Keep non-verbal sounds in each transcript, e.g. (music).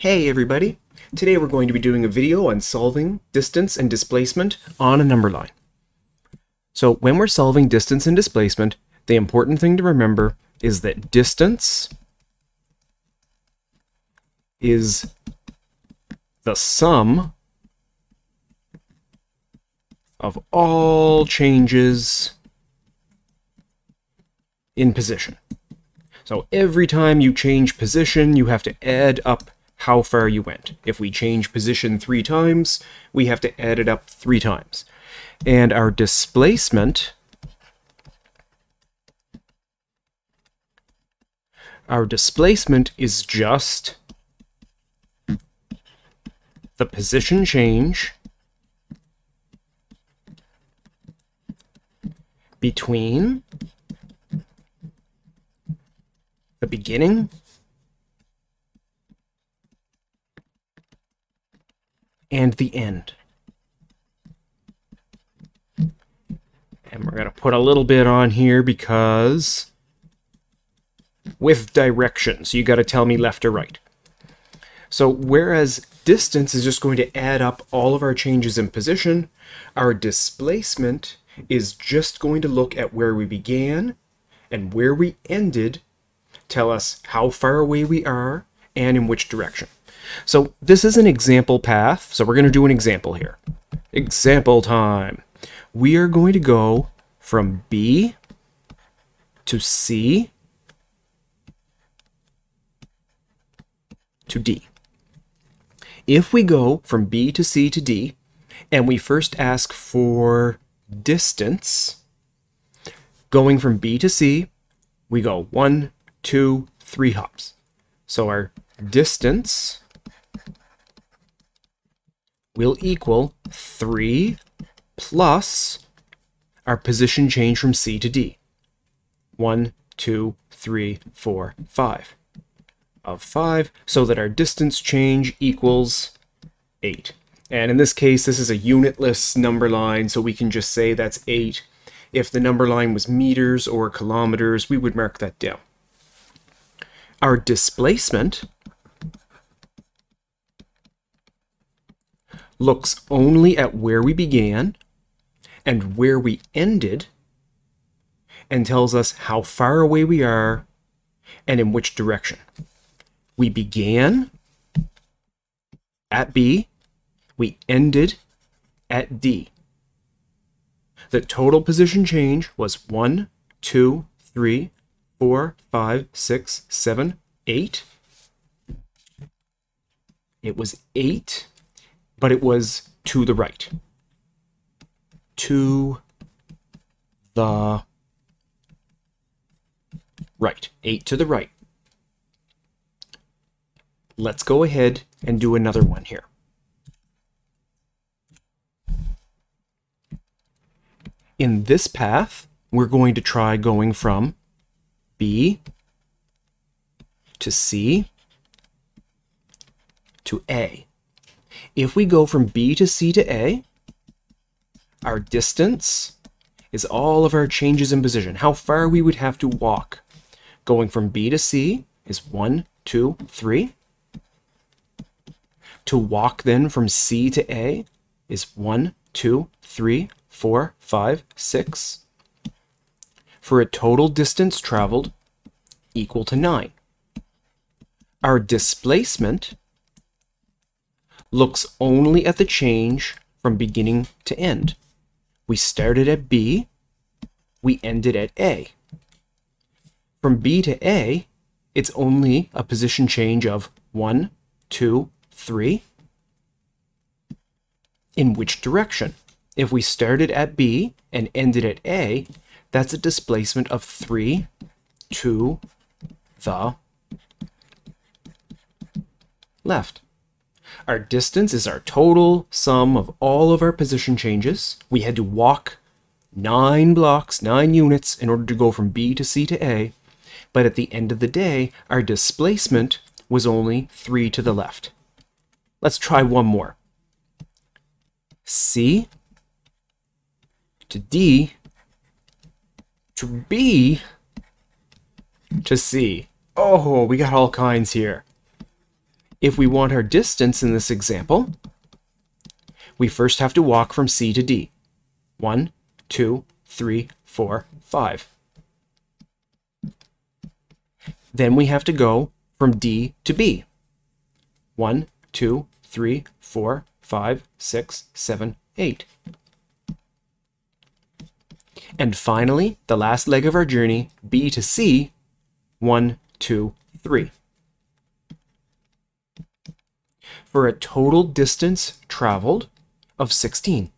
Hey everybody! Today we're going to be doing a video on solving distance and displacement on a number line. So when we're solving distance and displacement, the important thing to remember is that distance is the sum of all changes in position. So every time you change position, you have to add up how far you went. If we change position three times, we have to add it up three times. And our displacement, our displacement is just the position change between the beginning and the end. And we're going to put a little bit on here because with directions, you got to tell me left or right. So whereas distance is just going to add up all of our changes in position, our displacement is just going to look at where we began and where we ended, tell us how far away we are and in which direction. So this is an example path, so we're going to do an example here. Example time. We are going to go from B to C to D. If we go from B to C to D, and we first ask for distance, going from B to C, we go one, two, three hops. So our distance will equal 3 plus our position change from C to D. 1, 2, 3, 4, 5 of 5, so that our distance change equals 8. And in this case, this is a unitless number line, so we can just say that's 8. If the number line was meters or kilometers, we would mark that down. Our displacement looks only at where we began and where we ended and tells us how far away we are and in which direction. We began at B, we ended at D. The total position change was 1, 2, 3, 4, 5, 6, 7, 8. It was 8 but it was to the right. To the right. 8 to the right. Let's go ahead and do another one here. In this path, we're going to try going from B to C to A. If we go from B to C to A, our distance is all of our changes in position, how far we would have to walk. Going from B to C is one, two, three. To walk then from C to A is one, two, three, four, five, six. For a total distance traveled equal to 9. Our displacement looks only at the change from beginning to end. We started at B, we ended at A. From B to A, it's only a position change of 1, 2, 3. In which direction? If we started at B and ended at A, that's a displacement of 3 to the left. Our distance is our total sum of all of our position changes. We had to walk nine blocks, nine units in order to go from B to C to A. But at the end of the day, our displacement was only three to the left. Let's try one more. C to D to B to C. Oh, we got all kinds here. If we want our distance in this example, we first have to walk from C to D. One, two, three, four, five. Then we have to go from D to B. One, two, three, four, five, six, seven, eight. And finally, the last leg of our journey, B to C, one, two, three. For a total distance traveled of 16.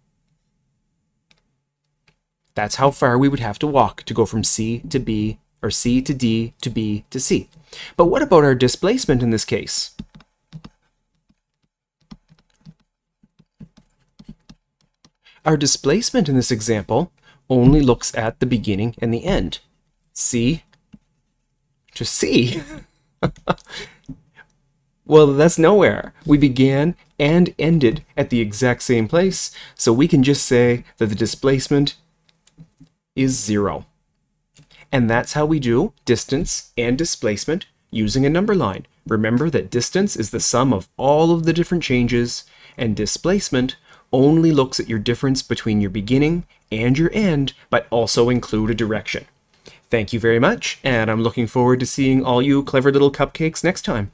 That's how far we would have to walk to go from C to B, or C to D to B to C. But what about our displacement in this case? Our displacement in this example only looks at the beginning and the end. C to C. (laughs) well, that's nowhere. We began and ended at the exact same place, so we can just say that the displacement is zero. And that's how we do distance and displacement using a number line. Remember that distance is the sum of all of the different changes, and displacement only looks at your difference between your beginning and your end, but also include a direction. Thank you very much, and I'm looking forward to seeing all you clever little cupcakes next time.